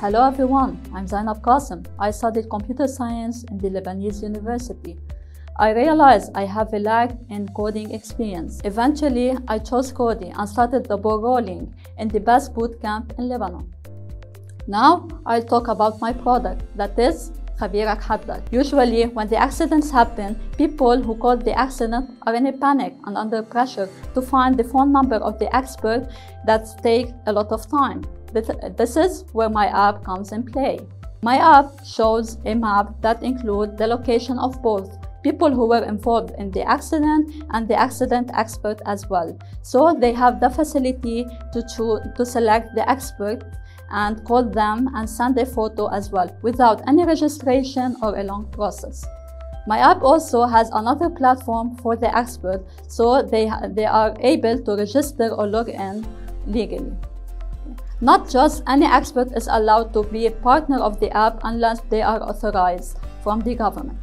Hello everyone, I'm Zeinab Kassem. I studied computer science in the Lebanese University. I realized I have a lack in coding experience. Eventually, I chose coding and started the ball rolling in the best boot camp in Lebanon. Now, I'll talk about my product, that is Khabirak Hadak. Usually, when the accidents happen, people who caught the accident are in a panic and under pressure to find the phone number of the expert that takes a lot of time. This is where my app comes in play. My app shows a map that includes the location of both people who were involved in the accident and the accident expert as well. So they have the facility to choose to select the expert and call them and send a photo as well without any registration or a long process. My app also has another platform for the expert so they, they are able to register or log in legally. Not just any expert is allowed to be a partner of the app unless they are authorized from the government.